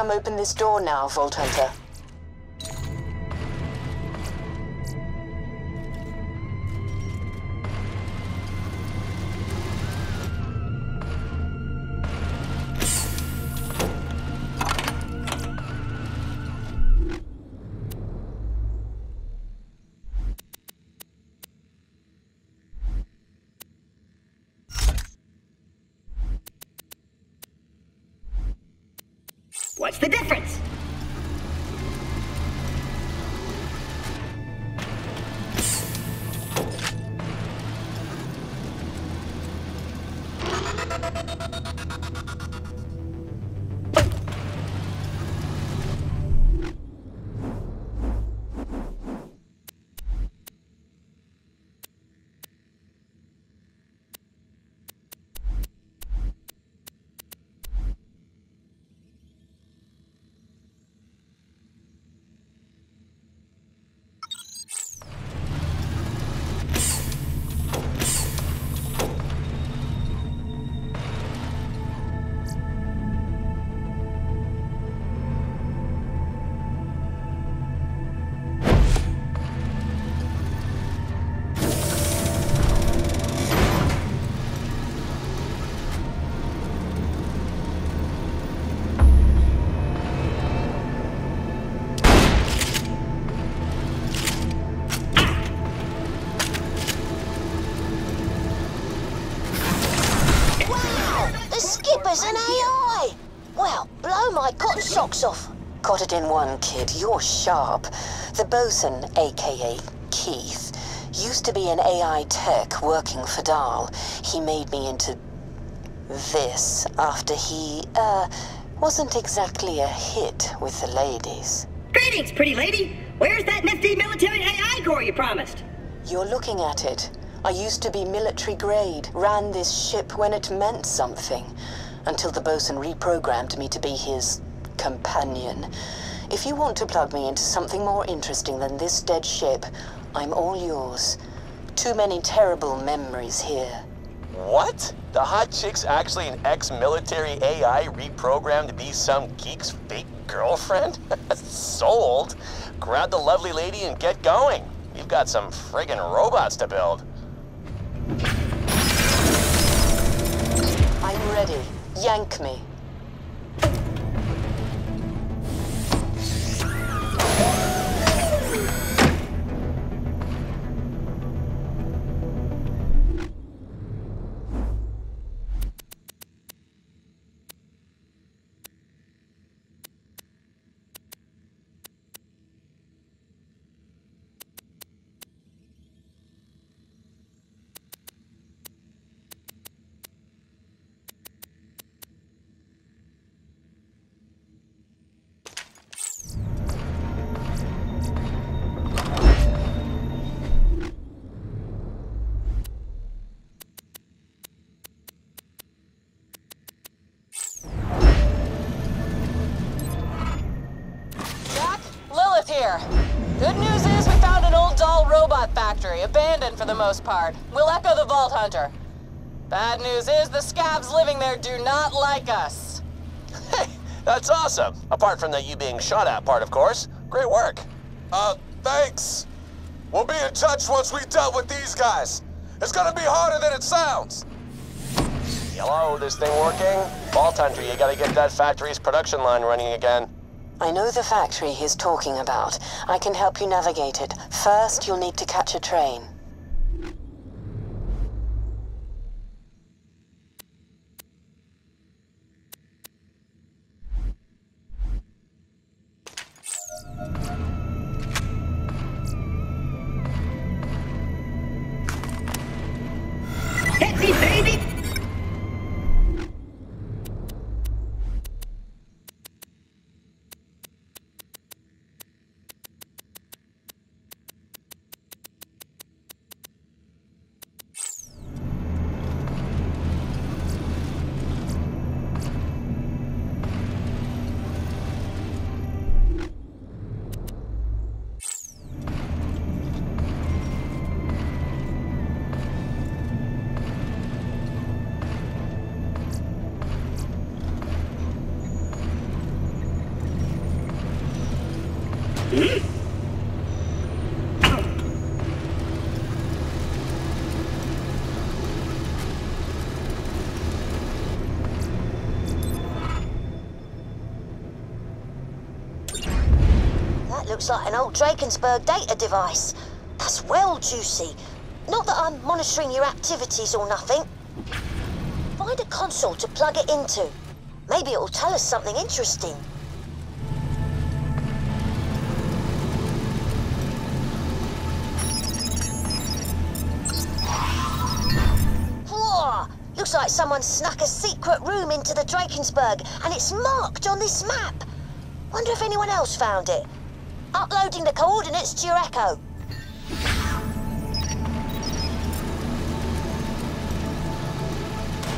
Come open this door now, Vault Hunter. What's the difference? The skipper's an AI! Well, blow my cotton socks off. Got it in one, kid. You're sharp. The bosun, aka Keith, used to be an AI tech working for Dahl. He made me into this after he, uh, wasn't exactly a hit with the ladies. Greetings, pretty lady. Where's that nifty military AI core you promised? You're looking at it. I used to be military grade, ran this ship when it meant something, until the bosun reprogrammed me to be his companion. If you want to plug me into something more interesting than this dead ship, I'm all yours. Too many terrible memories here. What? The hot chick's actually an ex-military AI reprogrammed to be some geek's fake girlfriend? Sold. Grab the lovely lady and get going. We've got some friggin' robots to build. I'm ready. Yank me. Lilith here. Good news is we found an old Dahl robot factory, abandoned for the most part. We'll echo the Vault Hunter. Bad news is the scabs living there do not like us. Hey, that's awesome. Apart from the you being shot at part, of course. Great work. Uh, thanks. We'll be in touch once we dealt with these guys. It's gonna be harder than it sounds. Hello, this thing working? Vault Hunter, you gotta get that factory's production line running again. I know the factory he's talking about. I can help you navigate it. First, you'll need to catch a train. Hit me, looks like an old Drakensburg data device. That's well juicy. Not that I'm monitoring your activities or nothing. Find a console to plug it into. Maybe it'll tell us something interesting. Whoa! Looks like someone snuck a secret room into the Drakensburg, and it's marked on this map. Wonder if anyone else found it. Uploading the coordinates to your Echo.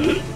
Warning,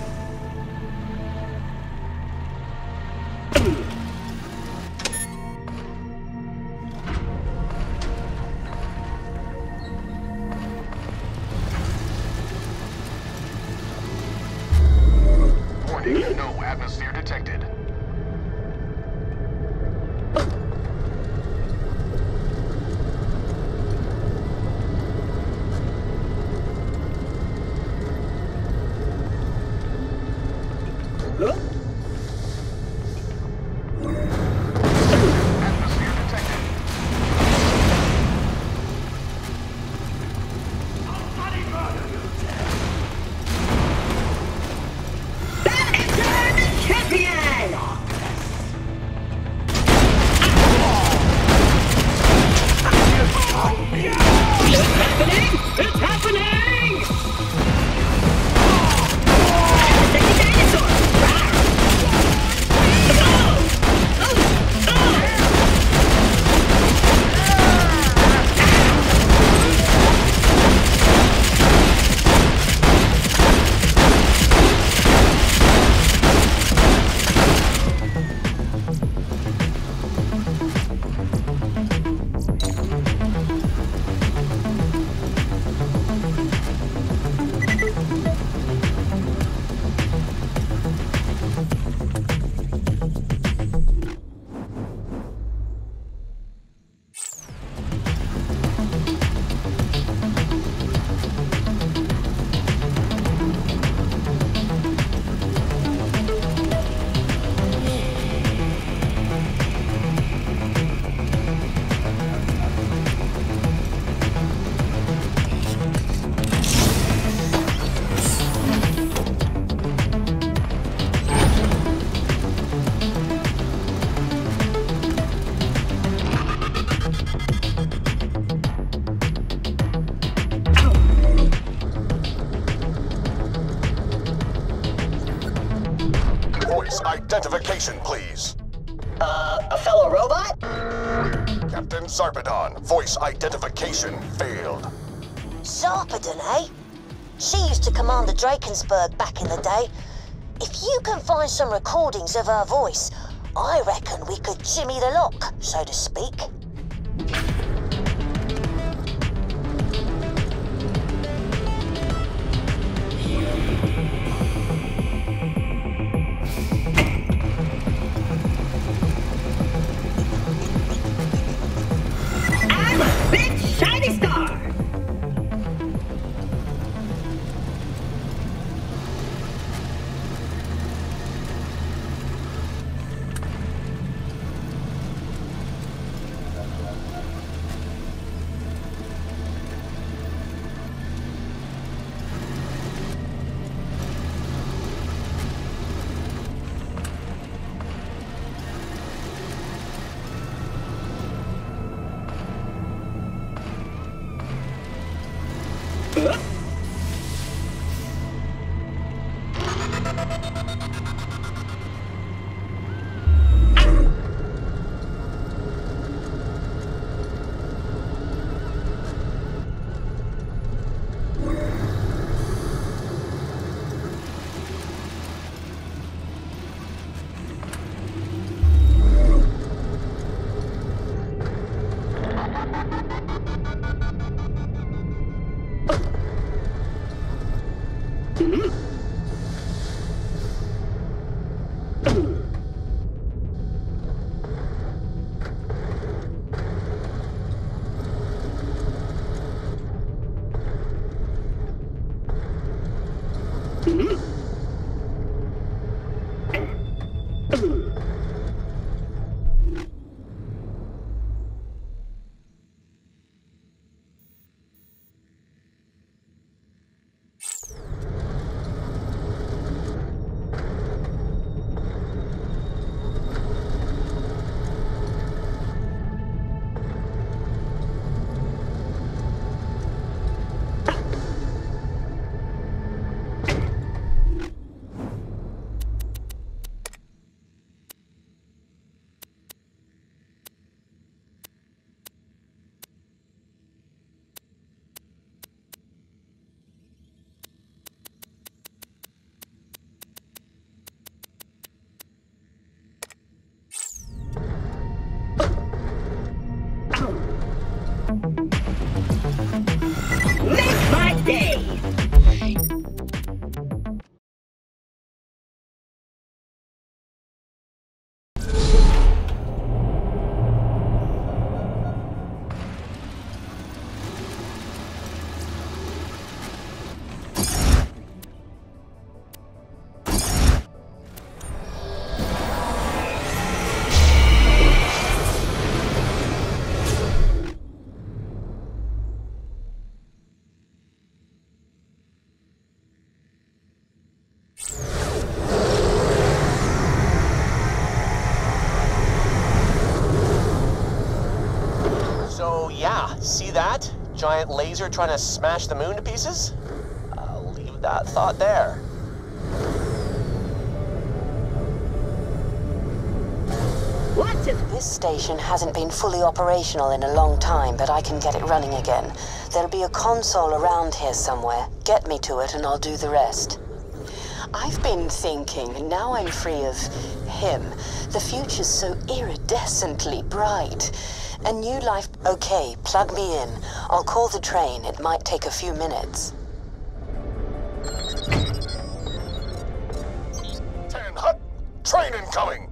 identification, please. Uh, a fellow robot? Captain Zarpedon, voice identification failed. Zarpedon, eh? She used to command the Drakensburg back in the day. If you can find some recordings of her voice, I reckon we could jimmy the lock, so to speak. Mm-hmm. Giant laser trying to smash the moon to pieces? I'll leave that thought there. This station hasn't been fully operational in a long time, but I can get it running again. There'll be a console around here somewhere. Get me to it and I'll do the rest. I've been thinking, now I'm free of him. The future's so iridescently bright. A new life... Okay, plug me in. I'll call the train. It might take a few minutes. Ten hut. Train incoming.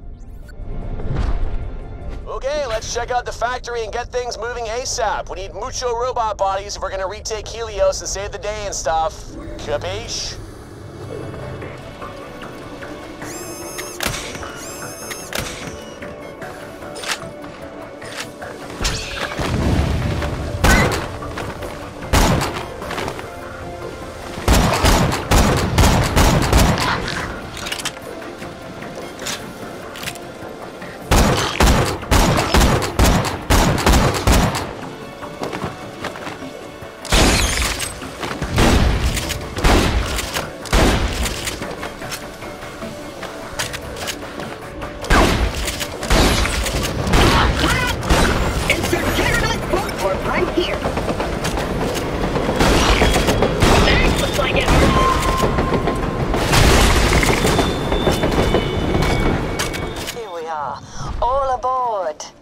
Okay, let's check out the factory and get things moving ASAP. We need mucho robot bodies if we're gonna retake Helios and save the day and stuff. Capiche? Here